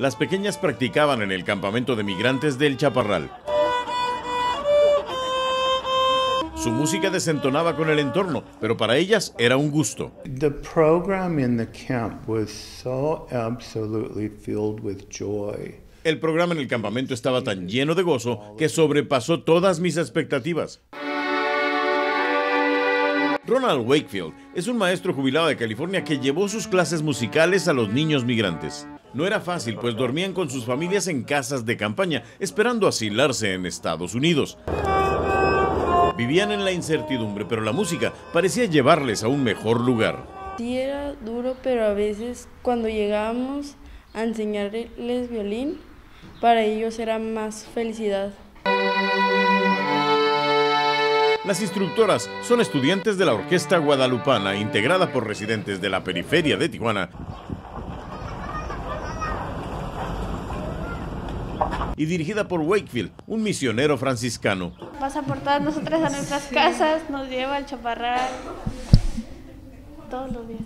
las pequeñas practicaban en el campamento de migrantes del Chaparral. Su música desentonaba con el entorno, pero para ellas era un gusto. The program in the camp was so absolutely filled with joy. El programa en el campamento estaba tan lleno de gozo que sobrepasó todas mis expectativas. Ronald Wakefield es un maestro jubilado de California que llevó sus clases musicales a los niños migrantes. No era fácil, pues dormían con sus familias en casas de campaña, esperando asilarse en Estados Unidos. Vivían en la incertidumbre, pero la música parecía llevarles a un mejor lugar. Sí era duro, pero a veces cuando llegábamos a enseñarles violín, para ellos era más felicidad. Las instructoras son estudiantes de la Orquesta Guadalupana, integrada por residentes de la periferia de Tijuana y dirigida por Wakefield, un misionero franciscano. Pasa por todas nosotras a nuestras casas, nos lleva al chaparral todos los días.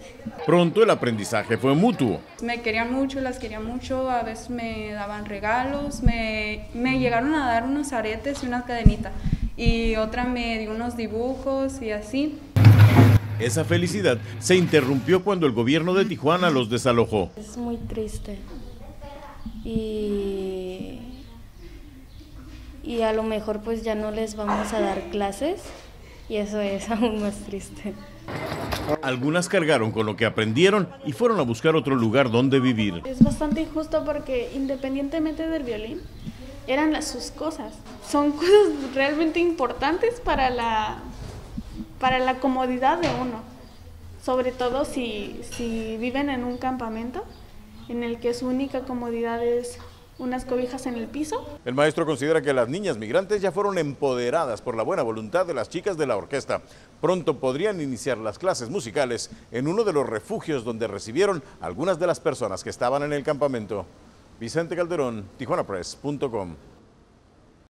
Pronto el aprendizaje fue mutuo. Me querían mucho, las quería mucho, a veces me daban regalos, me, me llegaron a dar unos aretes y una cadenita y otra me dio unos dibujos y así. Esa felicidad se interrumpió cuando el gobierno de Tijuana los desalojó. Es muy triste. Y y a lo mejor pues ya no les vamos a dar clases y eso es aún más triste. Algunas cargaron con lo que aprendieron y fueron a buscar otro lugar donde vivir. Es bastante injusto porque independientemente del violín, eran las, sus cosas. Son cosas realmente importantes para la, para la comodidad de uno. Sobre todo si, si viven en un campamento en el que su única comodidad es unas cobijas en el piso. El maestro considera que las niñas migrantes ya fueron empoderadas por la buena voluntad de las chicas de la orquesta. Pronto podrían iniciar las clases musicales en uno de los refugios donde recibieron algunas de las personas que estaban en el campamento. Vicente Calderón, tijuanapress.com.